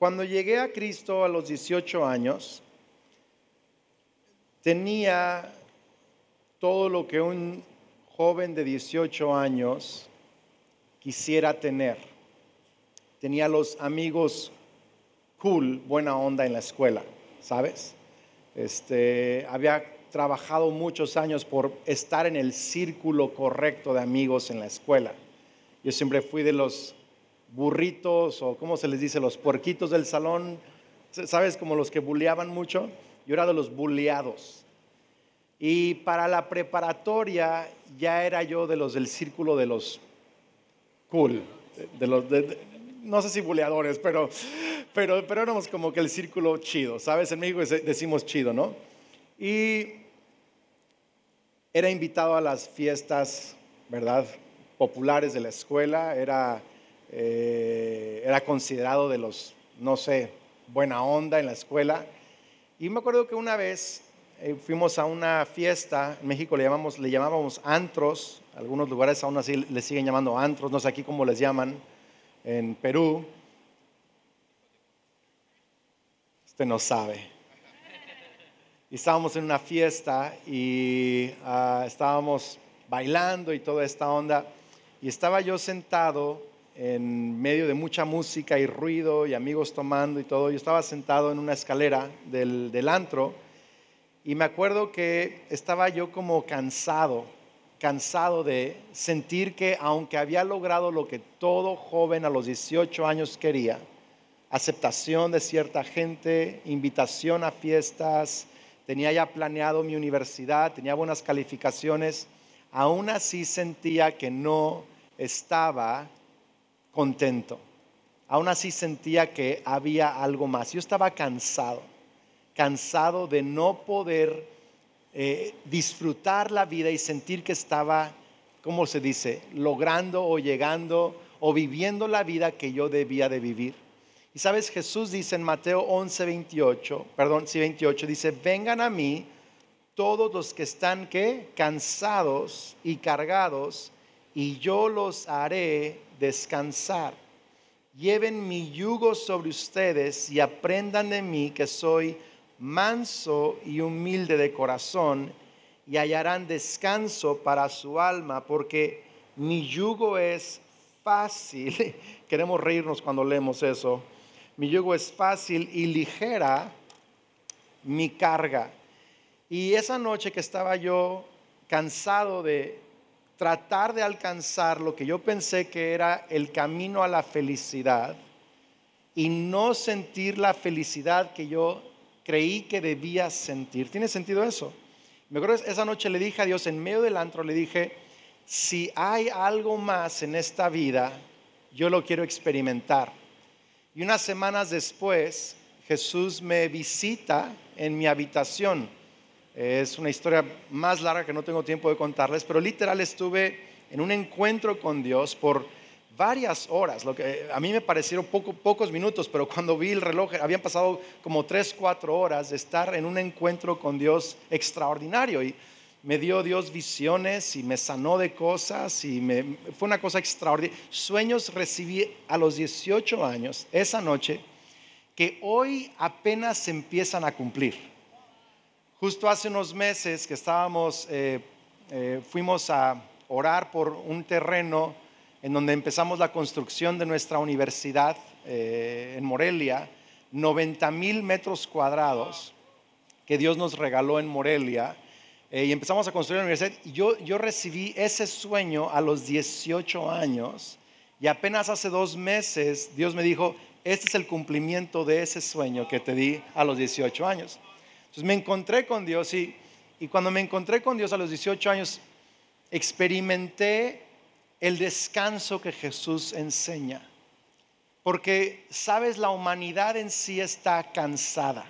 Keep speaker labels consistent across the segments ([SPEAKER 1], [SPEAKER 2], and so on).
[SPEAKER 1] Cuando llegué a Cristo a los 18 años, tenía todo lo que un joven de 18 años quisiera tener. Tenía los amigos cool, buena onda en la escuela, ¿sabes? Este, había trabajado muchos años por estar en el círculo correcto de amigos en la escuela. Yo siempre fui de los burritos o, ¿cómo se les dice? Los puerquitos del salón, ¿sabes? Como los que bulleaban mucho. Yo era de los bulleados. Y para la preparatoria ya era yo de los del círculo de los cool, de los, no sé si buleadores, pero, pero, pero éramos como que el círculo chido, ¿sabes? En México decimos chido, ¿no? Y era invitado a las fiestas, ¿verdad? Populares de la escuela, era, eh, era considerado de los, no sé, buena onda en la escuela. Y me acuerdo que una vez eh, fuimos a una fiesta, en México le, llamamos, le llamábamos antros, algunos lugares aún así le siguen llamando antros, no sé aquí cómo les llaman, en Perú. Usted no sabe. Y estábamos en una fiesta y ah, estábamos bailando y toda esta onda. Y estaba yo sentado en medio de mucha música y ruido y amigos tomando y todo. Yo estaba sentado en una escalera del, del antro y me acuerdo que estaba yo como cansado, cansado de sentir que aunque había logrado lo que todo joven a los 18 años quería, aceptación de cierta gente, invitación a fiestas, tenía ya planeado mi universidad, tenía buenas calificaciones, aún así sentía que no estaba contento. Aún así sentía que había algo más. Yo estaba cansado cansado de no poder eh, disfrutar la vida y sentir que estaba, ¿cómo se dice?, logrando o llegando o viviendo la vida que yo debía de vivir. Y sabes, Jesús dice en Mateo 11, 28, perdón, sí, 28, dice, vengan a mí todos los que están, ¿qué? Cansados y cargados, y yo los haré descansar. Lleven mi yugo sobre ustedes y aprendan de mí que soy manso y humilde de corazón, y hallarán descanso para su alma, porque mi yugo es fácil. Queremos reírnos cuando leemos eso. Mi yugo es fácil y ligera mi carga. Y esa noche que estaba yo cansado de tratar de alcanzar lo que yo pensé que era el camino a la felicidad y no sentir la felicidad que yo creí que debía sentir. ¿Tiene sentido eso? Me acuerdo esa noche le dije a Dios en medio del antro, le dije, si hay algo más en esta vida, yo lo quiero experimentar. Y unas semanas después, Jesús me visita en mi habitación. Es una historia más larga que no tengo tiempo de contarles, pero literal estuve en un encuentro con Dios por varias horas, lo que a mí me parecieron pocos minutos, pero cuando vi el reloj habían pasado como tres, cuatro horas de estar en un encuentro con Dios extraordinario y me dio Dios visiones y me sanó de cosas y fue una cosa extraordinaria. Sueños recibí a los 18 años, esa noche, que hoy apenas se empiezan a cumplir. Justo hace unos meses que estábamos, eh, eh, fuimos a orar por un terreno en donde empezamos la construcción de nuestra universidad eh, en Morelia, 90 mil metros cuadrados que Dios nos regaló en Morelia. Y empezamos a construir la universidad. Yo, yo recibí ese sueño a los 18 años. Y apenas hace dos meses Dios me dijo, este es el cumplimiento de ese sueño que te di a los 18 años. Entonces me encontré con Dios y, y cuando me encontré con Dios a los 18 años, experimenté el descanso que Jesús enseña. Porque, sabes, la humanidad en sí está cansada,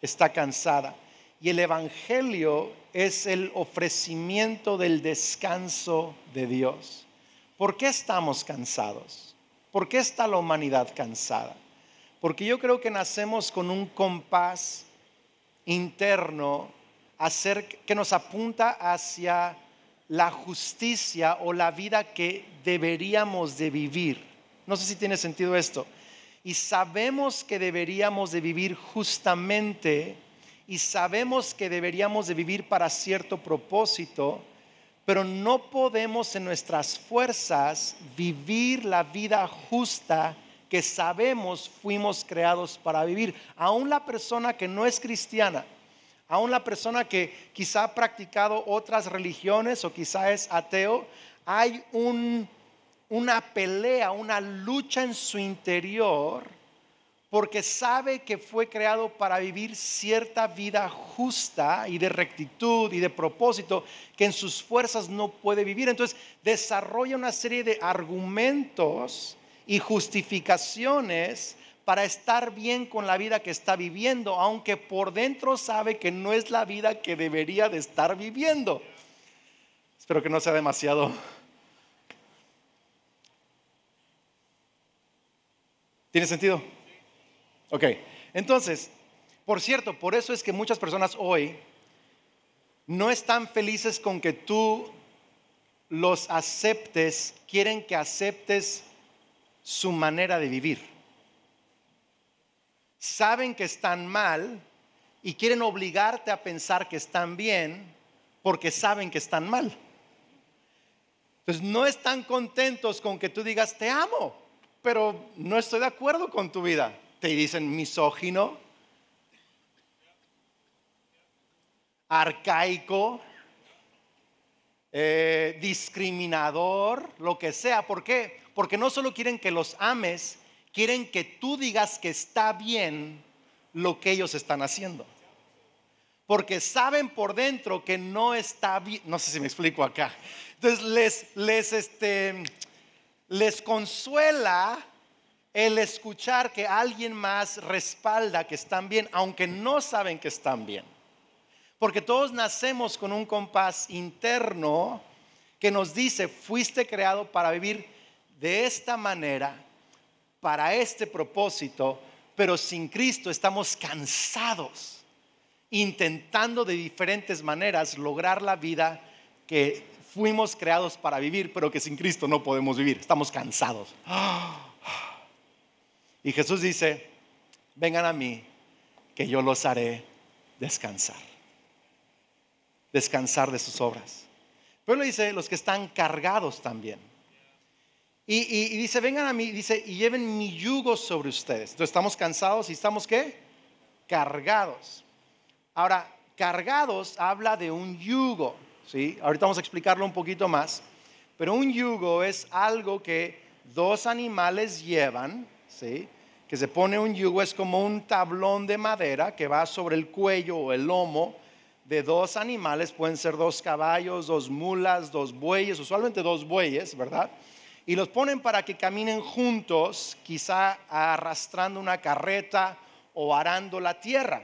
[SPEAKER 1] está cansada. Y el Evangelio es el ofrecimiento del descanso de Dios. ¿Por qué estamos cansados? ¿Por qué está la humanidad cansada? Porque yo creo que nacemos con un compás interno que nos apunta hacia la justicia o la vida que deberíamos de vivir. No sé si tiene sentido esto. y sabemos que deberíamos de vivir justamente y sabemos que deberíamos de vivir para cierto propósito, pero no podemos en nuestras fuerzas vivir la vida justa que sabemos fuimos creados para vivir. Aún la persona que no es cristiana, aún la persona que quizá ha practicado otras religiones o quizá es ateo, hay una pelea, una lucha en su interior porque sabe que fue creado para vivir cierta vida justa y de rectitud y de propósito que en sus fuerzas no puede vivir. Entonces desarrolla una serie de argumentos y justificaciones para estar bien con la vida que está viviendo, aunque por dentro sabe que no es la vida que debería de estar viviendo. Espero que no sea demasiado. ¿Tiene sentido? Ok, entonces, por cierto, por eso es que muchas personas hoy no están felices con que tú los aceptes, quieren que aceptes su manera de vivir. Saben que están mal y quieren obligarte a pensar que están bien porque saben que están mal. Entonces no están contentos con que tú digas, te amo, pero no estoy de acuerdo con tu vida te dicen misógino, arcaico, eh, discriminador, lo que sea. ¿Por qué? Porque no solo quieren que los ames, quieren que tú digas que está bien lo que ellos están haciendo. Porque saben por dentro que no está bien. No sé si me explico acá. Entonces les, les, este, les consuela el escuchar que alguien más respalda que están bien, aunque no saben que están bien. Porque todos nacemos con un compás interno que nos dice, fuiste creado para vivir de esta manera, para este propósito, pero sin Cristo estamos cansados, intentando de diferentes maneras lograr la vida que fuimos creados para vivir, pero que sin Cristo no podemos vivir. Estamos cansados. Y Jesús dice, vengan a mí, que yo los haré descansar. Descansar de sus obras. Pero le dice, los que están cargados también. Y, dice, vengan a mí, dice, y lleven mi yugo sobre ustedes. Entonces estamos cansados y estamos qué? Cargados. Ahora, cargados habla de un yugo, ¿sí? Ahorita vamos a explicarlo un poquito más. Pero un yugo es algo que dos animales llevan, ¿sí? que se pone un yugo es como un tablón de madera que va sobre el cuello o el lomo de dos animales, pueden ser dos caballos, dos mulas, dos bueyes, usualmente dos bueyes, ¿verdad? Y los ponen para que caminen juntos, quizá arrastrando una carreta o arando la tierra.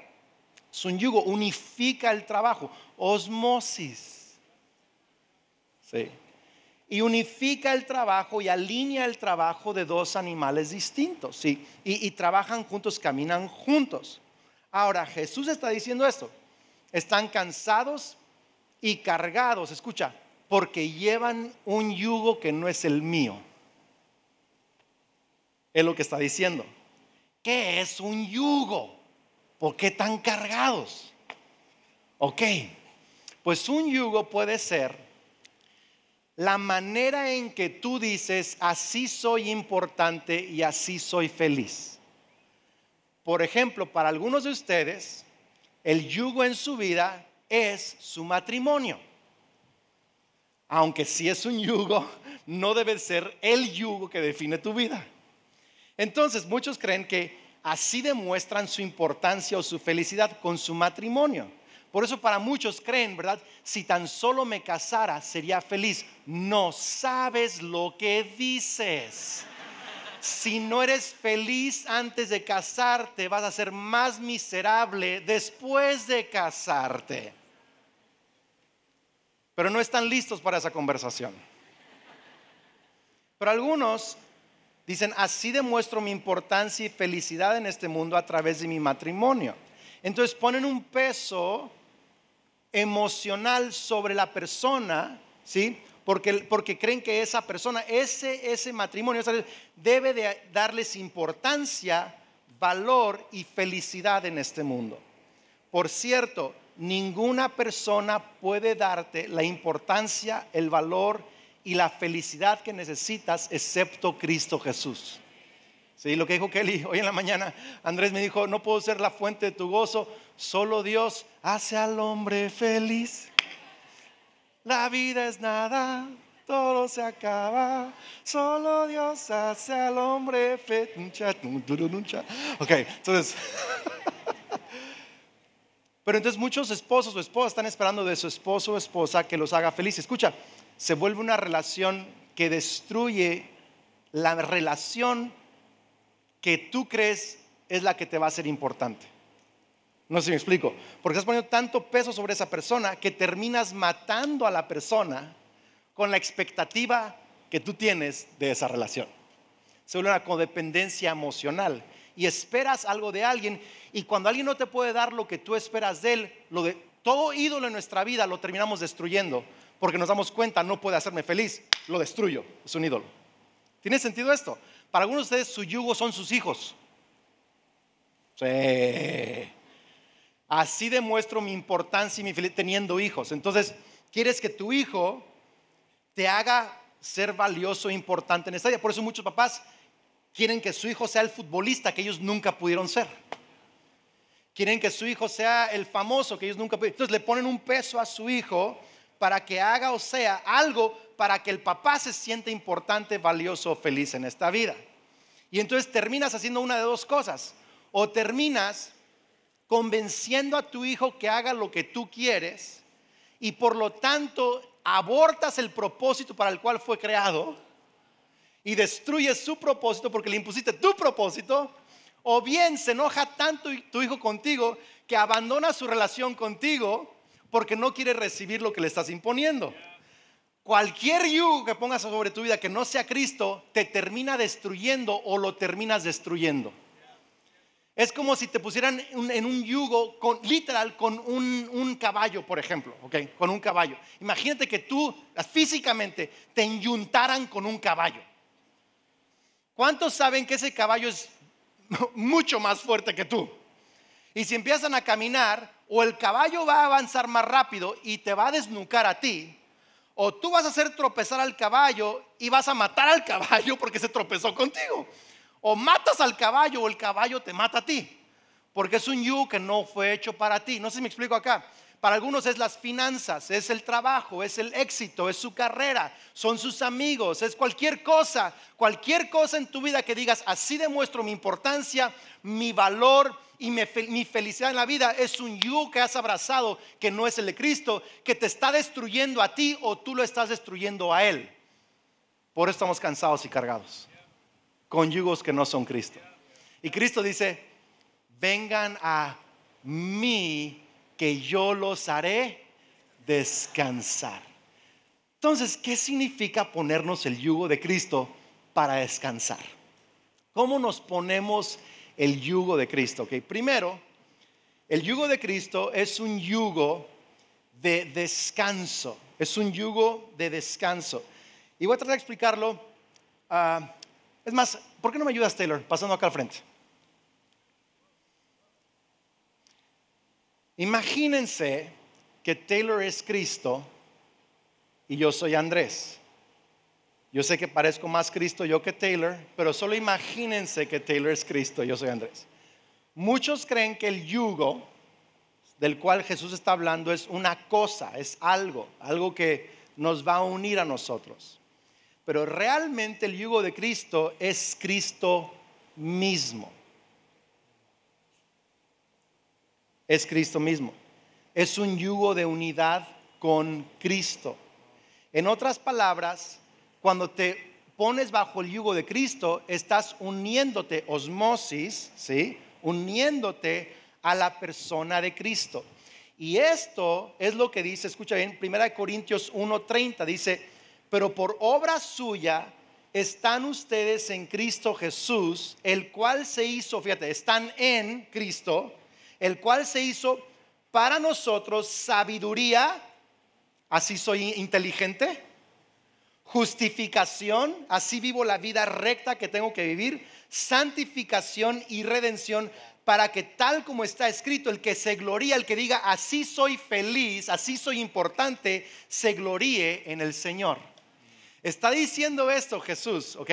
[SPEAKER 1] Es un yugo, unifica el trabajo, osmosis. Sí y unifica el trabajo y alinea el trabajo de dos animales distintos, ¿sí? Y, y, trabajan juntos, caminan juntos. Ahora, Jesús está diciendo esto, están cansados y cargados, escucha, porque llevan un yugo que no es el mío. Es lo que está diciendo. ¿Qué es un yugo? ¿Por qué tan cargados? Ok, pues un yugo puede ser la manera en que tú dices, así soy importante y así soy feliz. Por ejemplo, para algunos de ustedes, el yugo en su vida es su matrimonio. Aunque si es un yugo, no debe ser el yugo que define tu vida. Entonces, muchos creen que así demuestran su importancia o su felicidad con su matrimonio. Por eso para muchos creen, ¿verdad? Si tan solo me casara, sería feliz. No sabes lo que dices. Si no eres feliz antes de casarte, vas a ser más miserable después de casarte. Pero no están listos para esa conversación. Pero algunos dicen, así demuestro mi importancia y felicidad en este mundo a través de mi matrimonio. Entonces ponen un peso emocional sobre la persona, ¿sí? porque, porque creen que esa persona, ese, ese matrimonio, debe de darles importancia, valor y felicidad en este mundo. Por cierto, ninguna persona puede darte la importancia, el valor y la felicidad que necesitas excepto Cristo Jesús. Sí, lo que dijo Kelly hoy en la mañana, Andrés me dijo, no puedo ser la fuente de tu gozo, solo Dios hace al hombre feliz. La vida es nada, todo se acaba, solo Dios hace al hombre feliz. Ok, entonces... Pero entonces muchos esposos o esposas están esperando de su esposo o esposa que los haga felices. Escucha, se vuelve una relación que destruye la relación que tú crees es la que te va a ser importante. No sé si me explico. Porque estás poniendo tanto peso sobre esa persona que terminas matando a la persona con la expectativa que tú tienes de esa relación. Se vuelve una codependencia emocional y esperas algo de alguien y cuando alguien no te puede dar lo que tú esperas de él, todo ídolo en nuestra vida lo terminamos destruyendo porque nos damos cuenta no puede hacerme feliz, lo destruyo, es un ídolo. ¿Tiene sentido esto? Para algunos de ustedes su yugo son sus hijos. Sí. Así demuestro mi importancia y mi felicidad teniendo hijos. Entonces, quieres que tu hijo te haga ser valioso e importante en esta vida. Por eso muchos papás quieren que su hijo sea el futbolista que ellos nunca pudieron ser. Quieren que su hijo sea el famoso que ellos nunca pudieron. Entonces le ponen un peso a su hijo para que haga o sea algo para que el papá se sienta importante, valioso, feliz en esta vida. Y entonces terminas haciendo una de dos cosas. O terminas convenciendo a tu hijo que haga lo que tú quieres y por lo tanto abortas el propósito para el cual fue creado y destruyes su propósito porque le impusiste tu propósito. O bien se enoja tanto tu hijo contigo que abandona su relación contigo porque no quiere recibir lo que le estás imponiendo. Cualquier yugo que pongas sobre tu vida que no sea Cristo, te termina destruyendo o lo terminas destruyendo. Es como si te pusieran en un yugo con, literal con un, caballo, por ejemplo, ¿ok? Con un caballo. Imagínate que tú físicamente te enyuntaran con un caballo. ¿Cuántos saben que ese caballo es mucho más fuerte que tú? Y si empiezan a caminar, o el caballo va a avanzar más rápido y te va a desnucar a ti, o tú vas a hacer tropezar al caballo y vas a matar al caballo porque se tropezó contigo. O matas al caballo o el caballo te mata a ti. Porque es un yugo que no fue hecho para ti. No sé si me explico acá. Para algunos es las finanzas, es el trabajo, es el éxito, es su carrera, son sus amigos, es cualquier cosa, cualquier cosa en tu vida que digas, así demuestro mi importancia, mi valor, y mi felicidad en la vida es un yugo que has abrazado que no es el de Cristo, que te está destruyendo a ti o tú lo estás destruyendo a Él. Por eso estamos cansados y cargados con yugos que no son Cristo. Y Cristo dice, vengan a mí que yo los haré descansar. Entonces, ¿qué significa ponernos el yugo de Cristo para descansar? ¿Cómo nos ponemos el yugo de Cristo. Primero, el yugo de Cristo es un yugo de descanso. Es un yugo de descanso. Y voy a tratar de explicarlo. Ah, es más, ¿por qué no me ayudas, Taylor? Pasando acá al frente. Imagínense que Taylor es Cristo y yo soy Andrés. Yo sé que parezco más Cristo yo que Taylor, pero solo imagínense que Taylor es Cristo, yo soy Andrés. Muchos creen que el yugo del cual Jesús está hablando es una cosa, es algo, algo que nos va a unir a nosotros. Pero realmente el yugo de Cristo es Cristo mismo. Es Cristo mismo. Es un yugo de unidad con Cristo. En otras palabras, cuando te pones bajo el yugo de Cristo, estás uniéndote, osmosis, ¿sí? Uniéndote a la persona de Cristo. Y esto es lo que dice, escucha bien, 1 Corintios 1:30 dice, pero por obra suya están ustedes en Cristo Jesús, el cual se hizo, fíjate, están en Cristo, el cual se hizo para nosotros sabiduría, así soy inteligente, justificación, así vivo la vida recta que tengo que vivir, santificación y redención para que tal como está escrito, el que se gloría, el que diga, así soy feliz, así soy importante, se gloríe en el Señor. Está diciendo esto Jesús, ¿ok?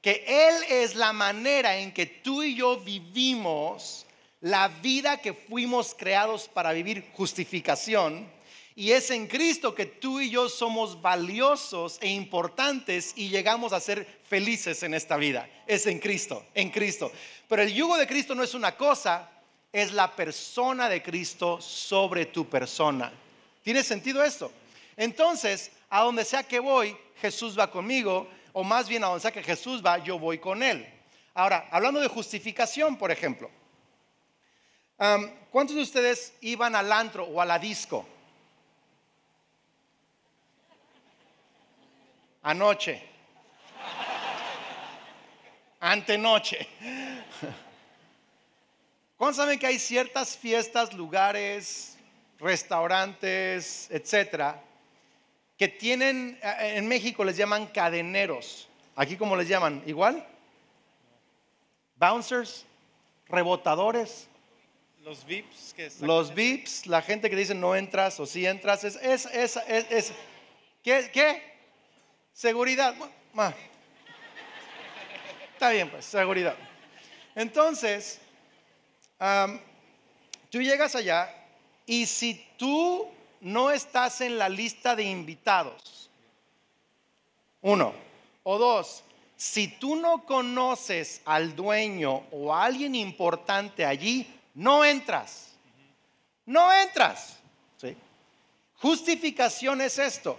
[SPEAKER 1] Que Él es la manera en que tú y yo vivimos la vida que fuimos creados para vivir, justificación. Y es en Cristo que tú y yo somos valiosos e importantes y llegamos a ser felices en esta vida. Es en Cristo, en Cristo. Pero el yugo de Cristo no es una cosa, es la persona de Cristo sobre tu persona. ¿Tiene sentido esto? Entonces, a donde sea que voy, Jesús va conmigo, o más bien a donde sea que Jesús va, yo voy con Él. Ahora, hablando de justificación, por ejemplo, ¿cuántos de ustedes iban al antro o a la disco? Anoche. Antenoche. ¿Cuántos saben que hay ciertas fiestas, lugares, restaurantes, etcétera, que tienen, eh, en México les llaman cadeneros? Aquí como les llaman, igual. Bouncers, rebotadores.
[SPEAKER 2] Los VIPs. Que
[SPEAKER 1] los VIPs, la gente que dice no entras o sí entras, es, es, es, es ¿qué, ¿qué? Seguridad. Está bien, pues, seguridad. Entonces, tú llegas allá y si tú no estás en la lista de invitados, uno, o dos, si tú no conoces al dueño o a alguien importante allí, no entras. No entras. Justificación es esto.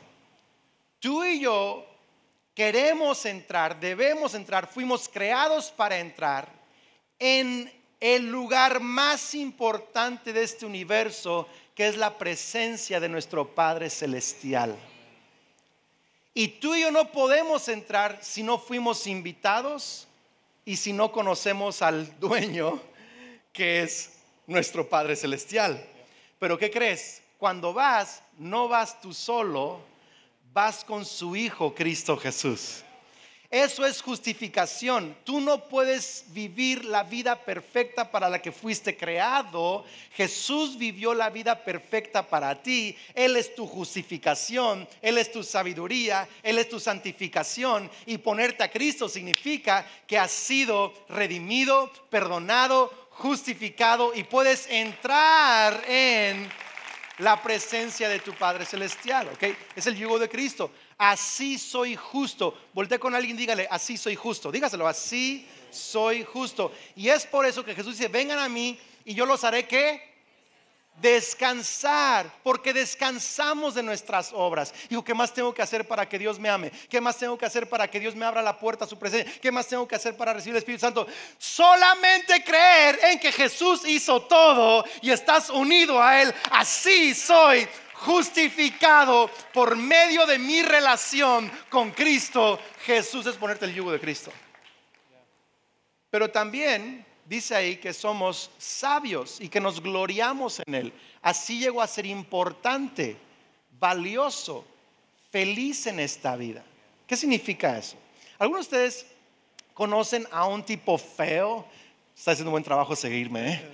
[SPEAKER 1] Tú y yo queremos entrar, debemos entrar, fuimos creados para entrar en el lugar más importante de este universo, que es la presencia de nuestro Padre Celestial. Y tú y yo no podemos entrar si no fuimos invitados y si no conocemos al dueño, que es nuestro Padre Celestial. Pero ¿qué crees? Cuando vas, no vas tú solo, vas con su Hijo Cristo Jesús. Eso es justificación. Tú no puedes vivir la vida perfecta para la que fuiste creado. Jesús vivió la vida perfecta para ti. Él es tu justificación, Él es tu sabiduría, Él es tu santificación. Y ponerte a Cristo significa que has sido redimido, perdonado, justificado y puedes entrar en la presencia de tu Padre Celestial. ¿ok? Es el yugo de Cristo así soy justo. Volte con alguien, dígale, así soy justo. Dígaselo, así soy justo. Y es por eso que Jesús dice, vengan a mí y yo los haré que descansar, porque descansamos de nuestras obras. Digo, ¿qué más tengo que hacer para que Dios me ame? ¿Qué más tengo que hacer para que Dios me abra la puerta a su presencia? ¿Qué más tengo que hacer para recibir el Espíritu Santo? Solamente creer en que Jesús hizo todo y estás unido a Él. Así soy justificado por medio de mi relación con Cristo, Jesús es ponerte el yugo de Cristo. Pero también dice ahí que somos sabios y que nos gloriamos en Él. Así llegó a ser importante, valioso, feliz en esta vida. ¿Qué significa eso? Algunos de ustedes conocen a un tipo feo. Está haciendo un buen trabajo seguirme. ¿eh?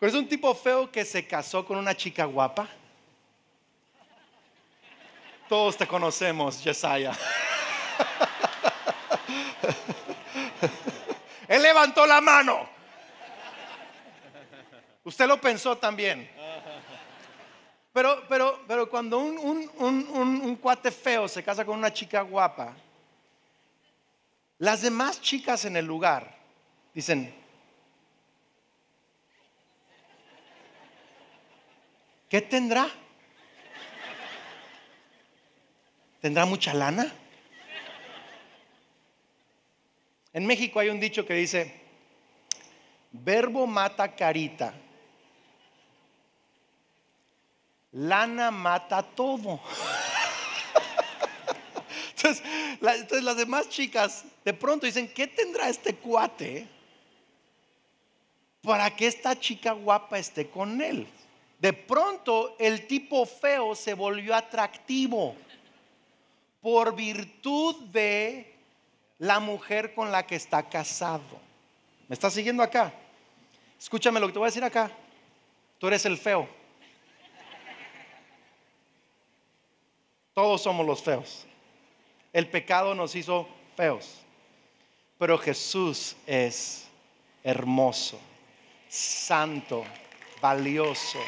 [SPEAKER 1] Es un tipo feo que se casó con una chica guapa. Todos te conocemos, Yesaya. Él levantó la mano. Usted lo pensó también. Pero, pero, pero cuando un, un, un, cuate feo se casa con una chica guapa, las demás chicas en el lugar dicen, ¿qué tendrá? ¿Tendrá mucha lana? En México hay un dicho que dice, verbo mata carita, lana mata todo. Entonces, las demás chicas de pronto dicen, ¿qué tendrá este cuate para que esta chica guapa esté con él? De pronto el tipo feo se volvió atractivo por virtud de la mujer con la que está casado. ¿Me estás siguiendo acá? Escúchame lo que te voy a decir acá. Tú eres el feo. Todos somos los feos. El pecado nos hizo feos. Pero Jesús es hermoso, santo, valioso,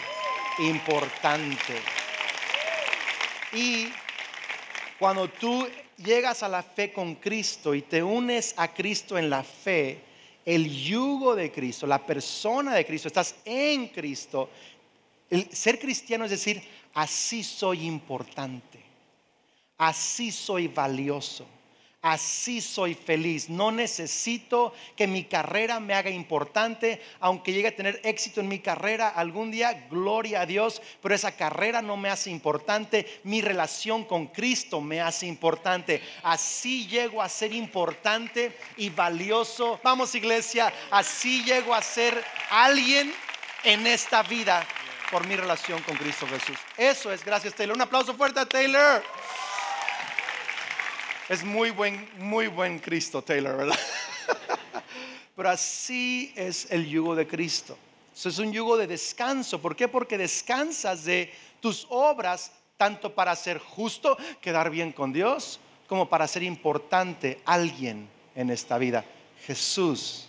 [SPEAKER 1] importante. Y cuando tú llegas a la fe con Cristo y te unes a Cristo en la fe, el yugo de Cristo, la persona de Cristo, estás en Cristo. El ser cristiano es decir, así soy importante, así soy valioso, así soy feliz. No necesito que mi carrera me haga importante, aunque llegue a tener éxito en mi carrera algún día, gloria a Dios, pero esa carrera no me hace importante, mi relación con Cristo me hace importante. Así llego a ser importante y valioso. Vamos iglesia, así llego a ser alguien en esta vida por mi relación con Cristo Jesús. Eso es, gracias Taylor. Un aplauso fuerte a Taylor. Es muy buen, muy buen Cristo, Taylor, ¿verdad? Pero así es el yugo de Cristo. Eso es un yugo de descanso. ¿Por qué? Porque descansas de tus obras, tanto para ser justo, quedar bien con Dios, como para ser importante alguien en esta vida. Jesús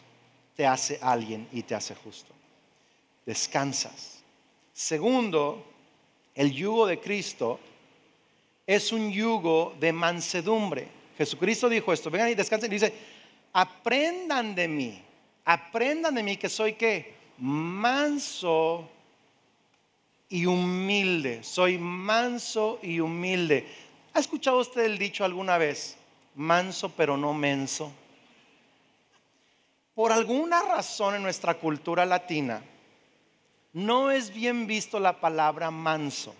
[SPEAKER 1] te hace alguien y te hace justo. Descansas. Segundo, el yugo de Cristo es un yugo de mansedumbre. Jesucristo dijo esto, vengan y descansen. Dice, aprendan de mí, aprendan de mí que soy que manso y humilde. Soy manso y humilde. ¿Ha escuchado usted el dicho alguna vez? Manso pero no menso. Por alguna razón en nuestra cultura latina no es bien visto la palabra manso.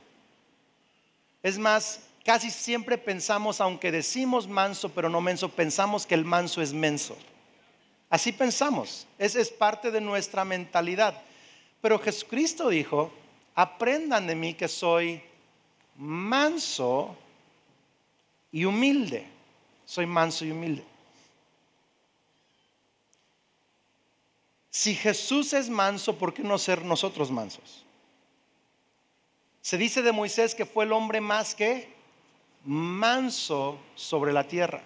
[SPEAKER 1] Es más, Casi siempre pensamos, aunque decimos manso, pero no menso, pensamos que el manso es menso. Así pensamos. Esa es parte de nuestra mentalidad. Pero Jesucristo dijo, aprendan de mí que soy manso y humilde. Soy manso y humilde. Si Jesús es manso, ¿por qué no ser nosotros mansos? Se dice de Moisés que fue el hombre más que manso sobre la tierra.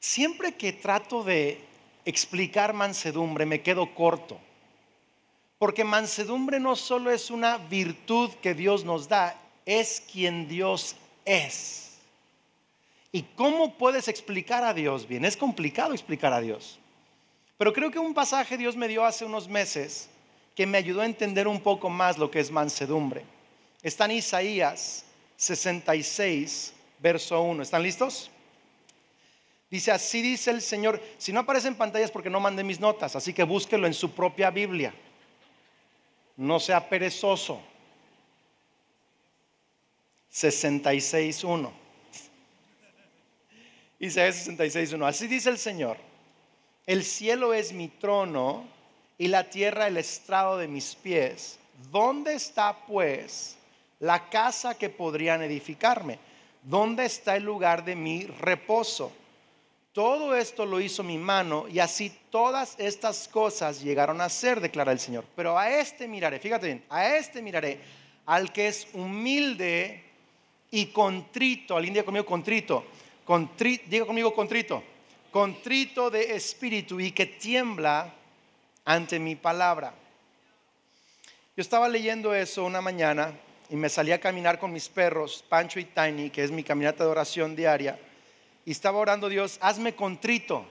[SPEAKER 1] Siempre que trato de explicar mansedumbre me quedo corto. Porque mansedumbre no solo es una virtud que Dios nos da, es quien Dios es. ¿Y cómo puedes explicar a Dios bien? Es complicado explicar a Dios. Pero creo que un pasaje Dios me dio hace unos meses que me ayudó a entender un poco más lo que es mansedumbre. Está en Isaías 66, verso 1. ¿Están listos? Dice, así dice el Señor. Si no aparece en pantallas porque no mandé mis notas, así que búsquelo en su propia Biblia. No sea perezoso. 66.1. Isaías 66.1. Así dice el Señor. El cielo es mi trono y la tierra el estrado de mis pies. ¿Dónde está pues la casa que podrían edificarme? ¿Dónde está el lugar de mi reposo? Todo esto lo hizo mi mano y así todas estas cosas llegaron a ser, declara el Señor. Pero a este miraré, fíjate bien, a este miraré, al que es humilde y contrito, alguien diga conmigo contrito, contrito diga conmigo contrito, contrito de espíritu y que tiembla ante mi palabra. Yo estaba leyendo eso una mañana y me salí a caminar con mis perros, Pancho y Tiny, que es mi caminata de oración diaria, y estaba orando Dios, hazme contrito,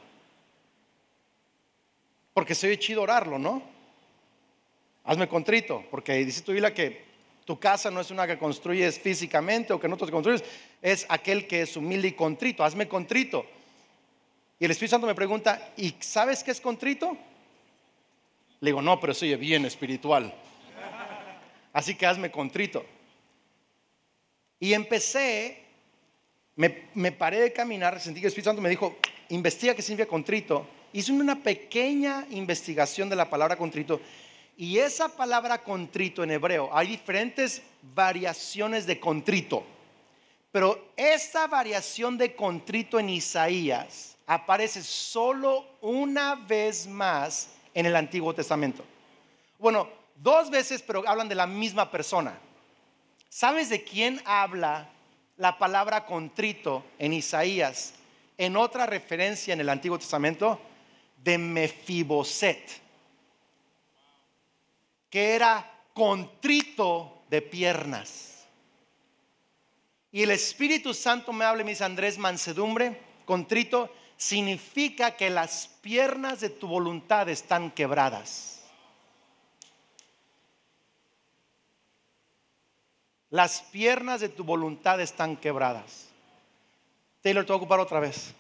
[SPEAKER 1] porque soy chido orarlo, ¿no? Hazme contrito, porque dice tu Biblia que tu casa no es una que construyes físicamente o que no te construyes, es aquel que es humilde y contrito, hazme contrito. Y el Espíritu Santo me pregunta, ¿y sabes qué es contrito? Le digo, no, pero soy bien espiritual así que hazme contrito. Y empecé, me, paré de caminar, sentí que el Espíritu Santo me dijo, investiga qué significa contrito. Hice una pequeña investigación de la palabra contrito. Y esa palabra contrito en hebreo, hay diferentes variaciones de contrito. Pero esta variación de contrito en Isaías aparece solo una vez más en el Antiguo Testamento. Bueno, dos veces, pero hablan de la misma persona. ¿Sabes de quién habla la palabra contrito en Isaías? En otra referencia en el Antiguo Testamento, de Mefiboset, que era contrito de piernas. Y el Espíritu Santo me habla dice, Andrés, mansedumbre, contrito, significa que las piernas de tu voluntad están quebradas. Las piernas de tu voluntad están quebradas. Taylor, te voy a ocupar otra vez.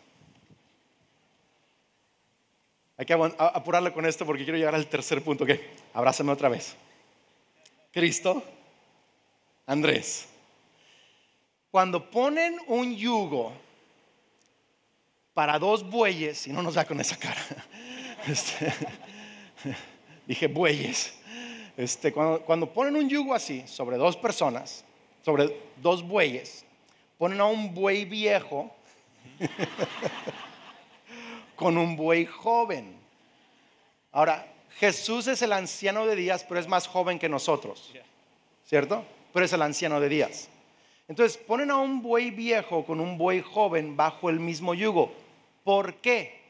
[SPEAKER 1] Hay que apurarle con esto porque quiero llegar al tercer punto. Que abrázame otra vez. Cristo, Andrés. Cuando ponen un yugo para dos bueyes, y no nos da con esa cara, este, dije bueyes. Este, cuando, cuando ponen un yugo así sobre dos personas, sobre dos bueyes, ponen a un buey viejo con un buey joven. Ahora, Jesús es el anciano de días, pero es más joven que nosotros, ¿cierto? Pero es el anciano de días. Entonces, ponen a un buey viejo con un buey joven bajo el mismo yugo. ¿Por qué?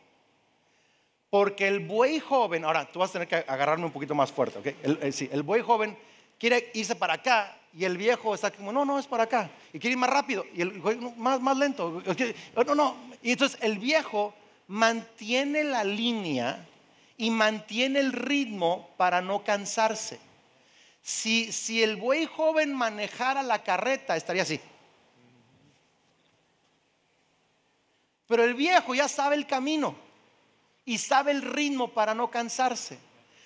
[SPEAKER 1] Porque el buey joven, ahora tú vas a tener que agarrarme un poquito más fuerte, ¿ok? El, el, sí, el buey joven quiere irse para acá y el viejo está como, no, no, es para acá. Y quiere ir más rápido y el más, más lento. No, no. Y entonces el viejo mantiene la línea y mantiene el ritmo para no cansarse. Si, si el buey joven manejara la carreta, estaría así. Pero el viejo ya sabe el camino y sabe el ritmo para no cansarse.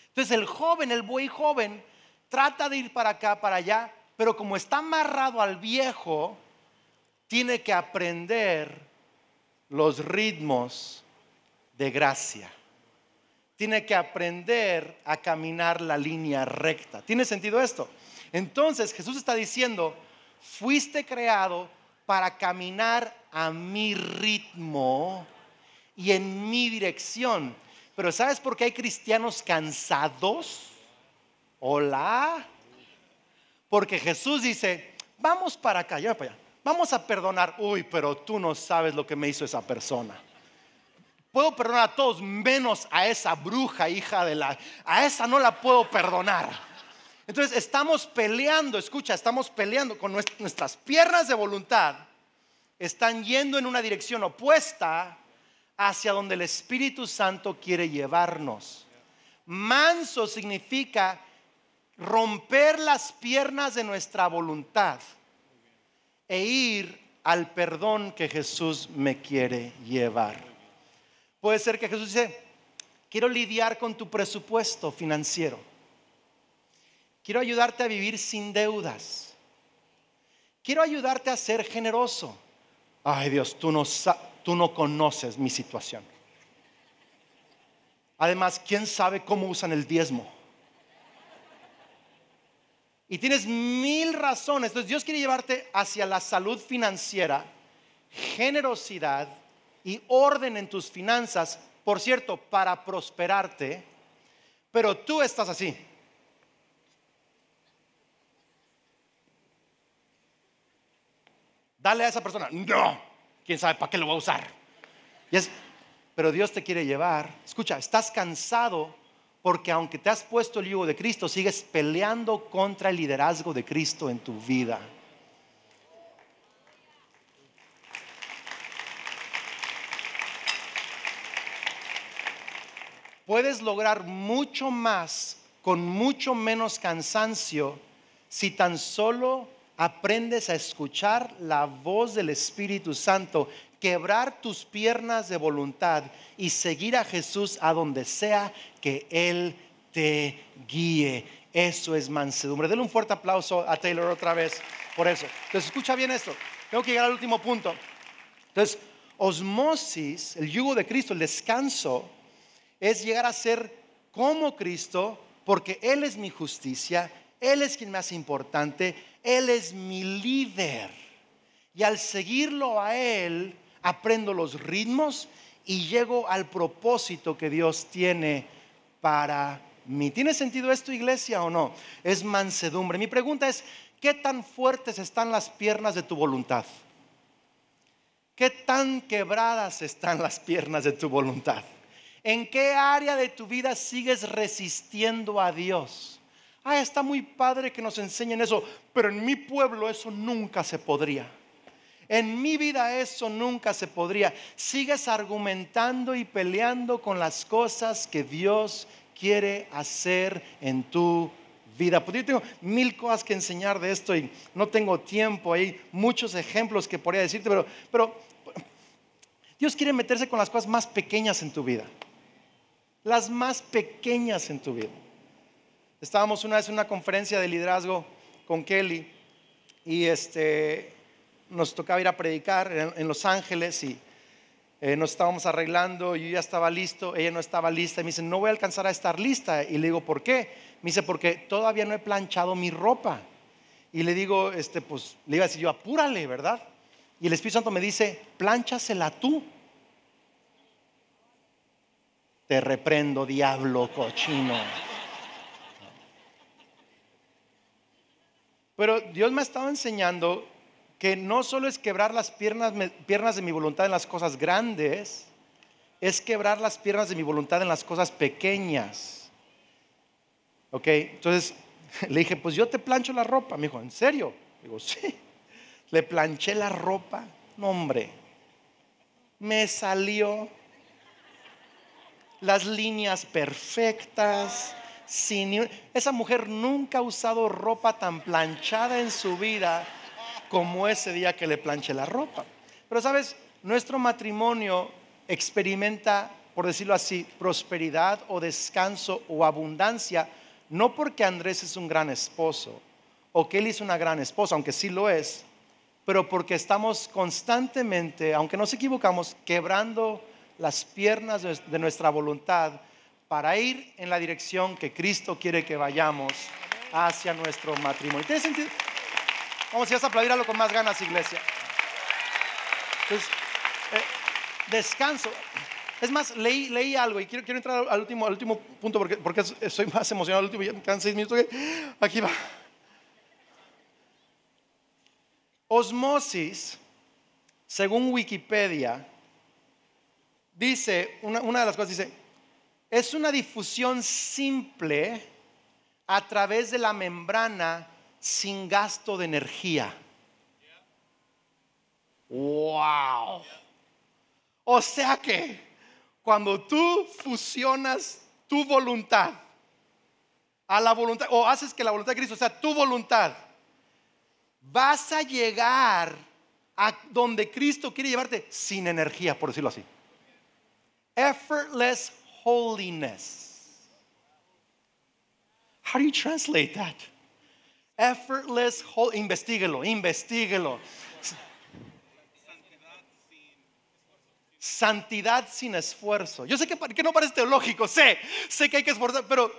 [SPEAKER 1] Entonces el joven, el buey joven, trata de ir para acá, para allá, pero como está amarrado al viejo, tiene que aprender los ritmos de gracia. Tiene que aprender a caminar la línea recta. ¿Tiene sentido esto? Entonces Jesús está diciendo, fuiste creado para caminar a mi ritmo y en mi dirección. Pero ¿sabes por qué hay cristianos cansados? Hola. Porque Jesús dice, vamos para acá, para allá. Vamos a perdonar. Uy, pero tú no sabes lo que me hizo esa persona. Puedo perdonar a todos menos a esa bruja, hija de la... A esa no la puedo perdonar. Entonces estamos peleando, escucha, estamos peleando con nuestras piernas de voluntad. Están yendo en una dirección opuesta hacia donde el Espíritu Santo quiere llevarnos. Manso significa romper las piernas de nuestra voluntad e ir al perdón que Jesús me quiere llevar. Puede ser que Jesús dice, quiero lidiar con tu presupuesto financiero. Quiero ayudarte a vivir sin deudas. Quiero ayudarte a ser generoso. Ay Dios, tú no, tú no conoces mi situación. Además, ¿quién sabe cómo usan el diezmo? Y tienes mil razones. Entonces Dios quiere llevarte hacia la salud financiera, generosidad y orden en tus finanzas, por cierto, para prosperarte, pero tú estás así. Dale a esa persona, no, quién sabe para qué lo va a usar. pero Dios te quiere llevar. Escucha, estás cansado porque aunque te has puesto el yugo de Cristo, sigues peleando contra el liderazgo de Cristo en tu vida. Puedes lograr mucho más con mucho menos cansancio si tan solo aprendes a escuchar la voz del Espíritu Santo, quebrar tus piernas de voluntad y seguir a Jesús a donde sea que Él te guíe. Eso es mansedumbre. Denle un fuerte aplauso a Taylor otra vez por eso. Entonces, escucha bien esto. Tengo que llegar al último punto. Entonces, osmosis, el yugo de Cristo, el descanso, es llegar a ser como Cristo, porque Él es mi justicia, Él es quien me hace importante, Él es mi líder. Y al seguirlo a Él, aprendo los ritmos y llego al propósito que Dios tiene para mí. ¿Tiene sentido esto, iglesia, o no? Es mansedumbre. Mi pregunta es, ¿qué tan fuertes están las piernas de tu voluntad? ¿Qué tan quebradas están las piernas de tu voluntad? ¿En qué área de tu vida sigues resistiendo a Dios? Ah, está muy padre que nos enseñen eso, pero en mi pueblo eso nunca se podría. En mi vida eso nunca se podría. Sigues argumentando y peleando con las cosas que Dios quiere hacer en tu vida. Pues yo tengo mil cosas que enseñar de esto y no tengo tiempo. Hay muchos ejemplos que podría decirte, pero, pero Dios quiere meterse con las cosas más pequeñas en tu vida. Las más pequeñas en tu vida. Estábamos una vez en una conferencia de liderazgo con Kelly y este, nos tocaba ir a predicar en, Los Ángeles y eh, nos estábamos arreglando, yo ya estaba listo, ella no estaba lista y me dice, no voy a alcanzar a estar lista. Y le digo, ¿por qué? Me dice, porque todavía no he planchado mi ropa. Y le digo, este, pues, le iba a decir yo, apúrale, ¿verdad? Y el Espíritu Santo me dice, plánchasela tú. Te reprendo, diablo cochino. Pero Dios me ha estado enseñando que no solo es quebrar las piernas, piernas de mi voluntad en las cosas grandes, es quebrar las piernas de mi voluntad en las cosas pequeñas. Ok, entonces le dije, pues yo te plancho la ropa. Me dijo, ¿en serio? Digo, sí. Le planché la ropa. No, hombre. Me salió las líneas perfectas. Sin, esa mujer nunca ha usado ropa tan planchada en su vida como ese día que le planché la ropa. Pero sabes, nuestro matrimonio experimenta, por decirlo así, prosperidad o descanso o abundancia, no porque Andrés es un gran esposo o que él es una gran esposa, aunque sí lo es, pero porque estamos constantemente, aunque nos equivocamos, quebrando las piernas de nuestra voluntad para ir en la dirección que Cristo quiere que vayamos hacia nuestro matrimonio. ¿Tiene sentido? Vamos a aplaudirlo con más ganas, iglesia. Entonces, eh, descanso. Es más, leí, leí algo y quiero, quiero entrar al último, al último punto porque, porque estoy más emocionado. Al último, ya me quedan seis minutos. Aquí va. Osmosis, según Wikipedia, dice, una, una de las cosas dice, es una difusión simple a través de la membrana sin gasto de energía. Wow. O sea que cuando tú fusionas tu voluntad a la voluntad, o haces que la voluntad de Cristo sea tu voluntad, vas a llegar a donde Cristo quiere llevarte sin energía, por decirlo así. Effortless holiness. How do you translate that? Effortless holiness. Investíguelo, investíguelo. Santidad sin esfuerzo. Yo sé que, que no parece teológico, sé, sé que hay que esforzar, pero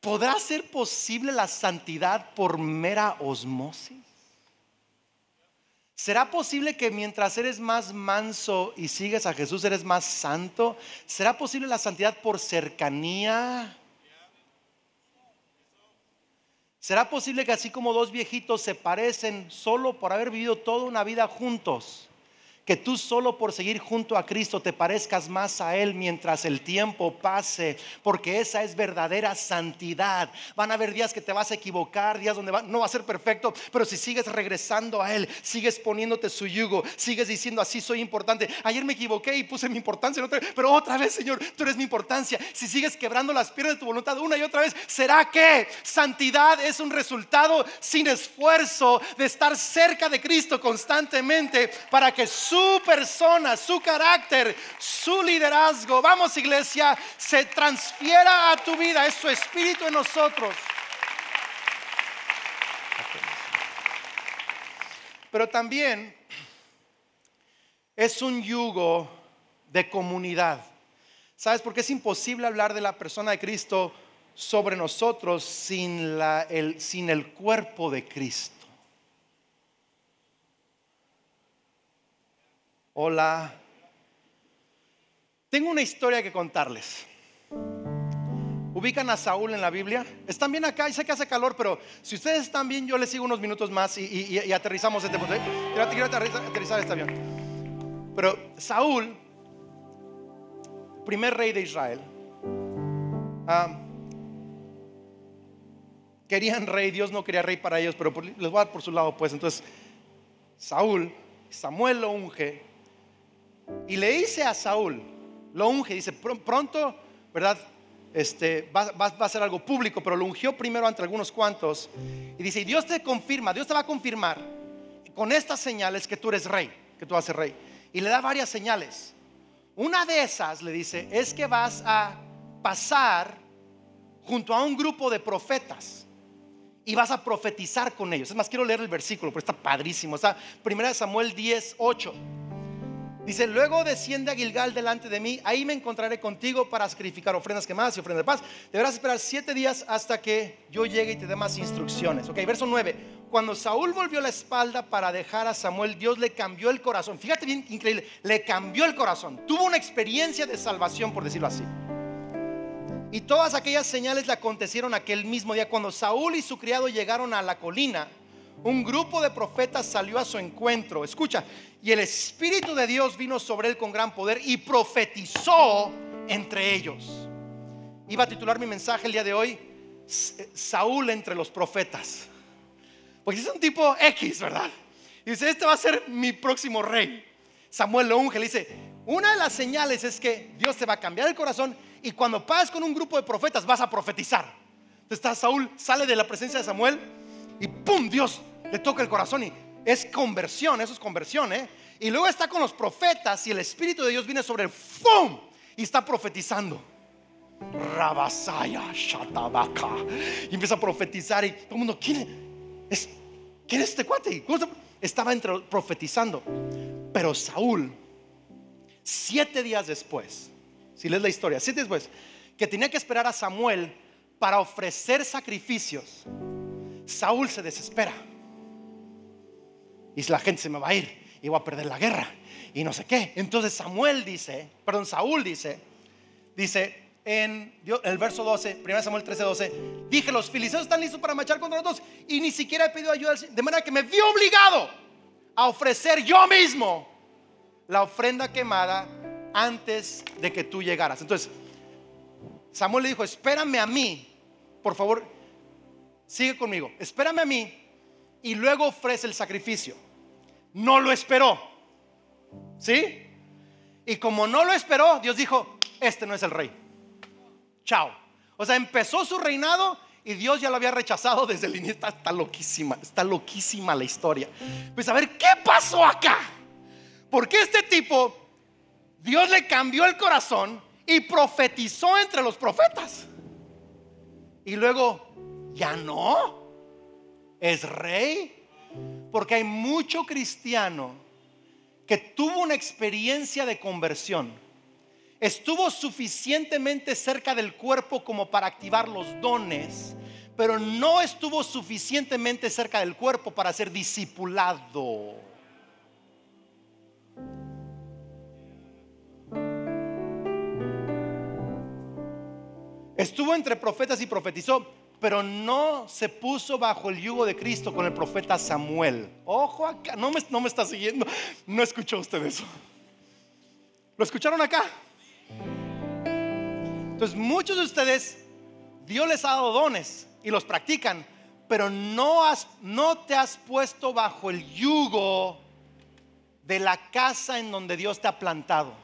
[SPEAKER 1] ¿podrá ser posible la santidad por mera osmosis? ¿Será posible que mientras eres más manso y sigues a Jesús eres más santo? ¿Será posible la santidad por cercanía? ¿Será posible que así como dos viejitos se parecen solo por haber vivido toda una vida juntos? Que tú solo por seguir junto a Cristo te parezcas más a Él mientras el tiempo pase, porque esa es verdadera santidad. Van a haber días que te vas a equivocar, días donde no va a ser perfecto, pero si sigues regresando a Él, sigues poniéndote su yugo, sigues diciendo así soy importante. Ayer me equivoqué y puse mi importancia, pero otra vez, Señor, tú eres mi importancia. Si sigues quebrando las piernas de tu voluntad una y otra vez, ¿será que santidad es un resultado sin esfuerzo de estar cerca de Cristo constantemente para que su su persona, su carácter, su liderazgo, vamos iglesia, se transfiera a tu vida, es su espíritu en nosotros. Pero también es un yugo de comunidad. ¿Sabes por qué es imposible hablar de la persona de Cristo sobre nosotros sin, la, sin el cuerpo de Cristo? Hola. Tengo una historia que contarles. Ubican a Saúl en la Biblia. Están bien acá y sé que hace calor, pero si ustedes están bien, yo les sigo unos minutos más y, aterrizamos este punto. Quiero, quiero aterrizar, este avión. Pero Saúl, primer rey de Israel, ah, querían rey, Dios no quería rey para ellos, pero les voy a dar por su lado, pues. Entonces, Saúl, Samuel lo unge y le dice a Saúl, lo unge, dice, pronto, ¿verdad? Este, va, a ser algo público, pero lo ungió primero ante algunos cuantos. Y dice, y Dios te confirma, Dios te va a confirmar con estas señales que tú eres rey, que tú vas a ser rey. Y le da varias señales. Una de esas, le dice, es que vas a pasar junto a un grupo de profetas y vas a profetizar con ellos. Es más, quiero leer el versículo, pero está padrísimo. Está 1 Samuel 10, 8. Dice, luego desciende a Gilgal delante de mí, ahí me encontraré contigo para sacrificar ofrendas quemadas y ofrendas de paz. Deberás esperar siete días hasta que yo llegue y te dé más instrucciones. Ok, verso 9. Cuando Saúl volvió la espalda para dejar a Samuel, Dios le cambió el corazón. Fíjate bien, increíble, le cambió el corazón. Tuvo una experiencia de salvación, por decirlo así. Y todas aquellas señales le acontecieron aquel mismo día. Cuando Saúl y su criado llegaron a la colina, un grupo de profetas salió a su encuentro. Escucha, y el Espíritu de Dios vino sobre él con gran poder y profetizó entre ellos. Iba a titular mi mensaje el día de hoy, Saúl entre los profetas. Porque es un tipo X, ¿verdad? Y dice, este va a ser mi próximo rey. Samuel lo unge, le dice, una de las señales es que Dios te va a cambiar el corazón y cuando pases con un grupo de profetas vas a profetizar. Entonces Saúl, sale de la presencia de Samuel y ¡pum! Dios le toca el corazón y es conversión, eso es conversión, ¿eh? Y luego está con los profetas y el Espíritu de Dios viene sobre el. Y está profetizando. Rabasaya, Shatabaka. Y empieza a profetizar y todo el mundo, ¿quién es, ¿quién es este cuate? Estaba entre, profetizando. Pero Saúl, siete días después, si lees la historia, siete después, que tenía que esperar a Samuel para ofrecer sacrificios, Saúl se desespera. Y la gente se me va a ir y voy a perder la guerra y no sé qué. Entonces Samuel dice, perdón, Saúl dice, dice en el verso 12, 1 Samuel 13, 12, dije, los filisteos están listos para marchar contra nosotros y ni siquiera he pedido ayuda, de manera que me vi obligado a ofrecer yo mismo la ofrenda quemada antes de que tú llegaras. Entonces, Samuel le dijo, espérame a mí, por favor, sigue conmigo, espérame a mí y luego ofrece el sacrificio. No lo esperó, ¿sí? Y como no lo esperó, Dios dijo, este no es el rey. Chao. O sea, empezó su reinado y Dios ya lo había rechazado desde el inicio. Está, loquísima, está loquísima la historia. Pues a ver, ¿qué pasó acá? Porque este tipo Dios le cambió el corazón y profetizó entre los profetas. Y luego, ya no, es rey. Porque hay mucho cristiano que tuvo una experiencia de conversión. Estuvo suficientemente cerca del cuerpo como para activar los dones, pero no estuvo suficientemente cerca del cuerpo para ser discipulado. Estuvo entre profetas y profetizó, pero no se puso bajo el yugo de Cristo con el profeta Samuel. Ojo acá, no me, no me está siguiendo, no escuchó usted eso. ¿Lo escucharon acá? Entonces muchos de ustedes, Dios les ha dado dones y los practican, pero no, has, no te has puesto bajo el yugo de la casa en donde Dios te ha plantado.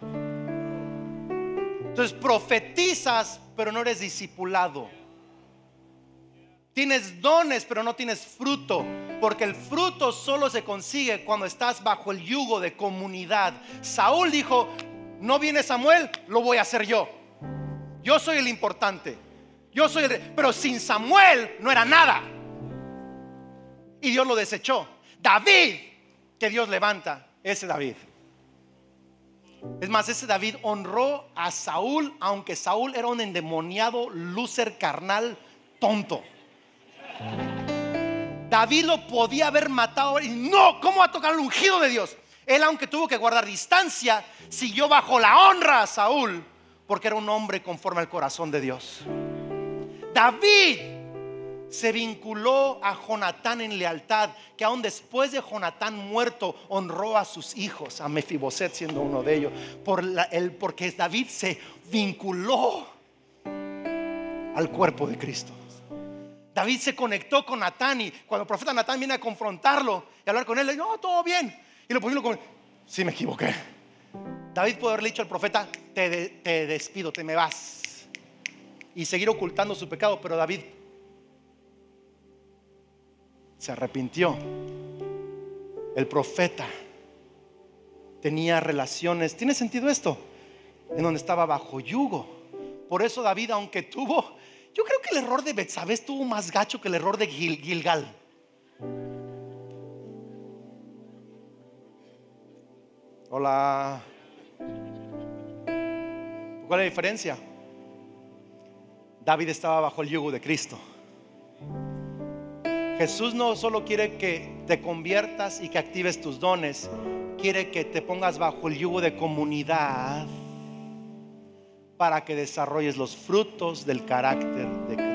[SPEAKER 1] Entonces profetizas, pero no eres discipulado. Tienes dones, pero no tienes fruto, porque el fruto solo se consigue cuando estás bajo el yugo de comunidad. Saúl dijo, no viene Samuel, lo voy a hacer yo. Yo soy el importante. Yo soy. Pero sin Samuel no era nada. Y Dios lo desechó. David, que Dios levanta, ese David. Es más, ese David honró a Saúl, aunque Saúl era un endemoniado, lúcer carnal, tonto. David lo podía haber matado y no, ¿cómo va a tocar el ungido de Dios? Él, aunque tuvo que guardar distancia, siguió bajo la honra a Saúl, porque era un hombre conforme al corazón de Dios. David se vinculó a Jonatán en lealtad, que aún después de Jonatán muerto honró a sus hijos, a Mefiboset siendo uno de ellos, por el, porque David se vinculó al cuerpo de Cristo. David se conectó con Natán y cuando el profeta Natán viene a confrontarlo y hablar con él, le dice, no, todo bien. Y lo pusieron como, sí me equivoqué. David puede haberle dicho al profeta, te, te despido, te me vas. Y seguir ocultando su pecado, pero David se arrepintió. El profeta tenía relaciones. ¿Tiene sentido esto? En donde estaba bajo yugo. Por eso David, aunque tuvo, yo creo que el error de Betsabé estuvo más gacho que el error de Gilgal. Hola. ¿Cuál es la diferencia? David estaba bajo el yugo de Cristo. Jesús no solo quiere que te conviertas y que actives tus dones, quiere que te pongas bajo el yugo de comunidad para que desarrolles los frutos del carácter de Cristo.